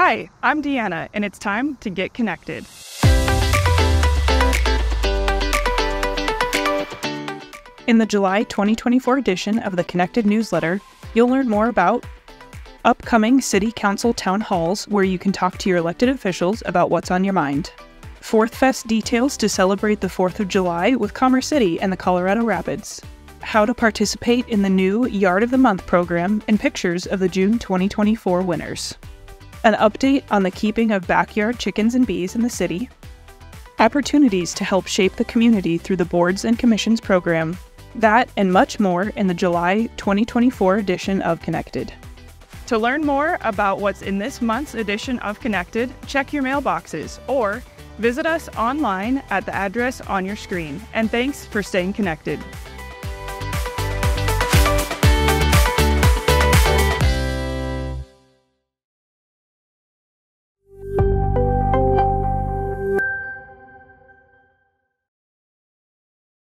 Hi, I'm Deanna, and it's time to get connected. In the July 2024 edition of the Connected newsletter, you'll learn more about upcoming City Council town halls where you can talk to your elected officials about what's on your mind, Fourth Fest details to celebrate the 4th of July with Commerce City and the Colorado Rapids, how to participate in the new Yard of the Month program, and pictures of the June 2024 winners an update on the keeping of backyard chickens and bees in the city, opportunities to help shape the community through the Boards and Commissions program, that and much more in the July 2024 edition of Connected. To learn more about what's in this month's edition of Connected, check your mailboxes or visit us online at the address on your screen. And thanks for staying connected.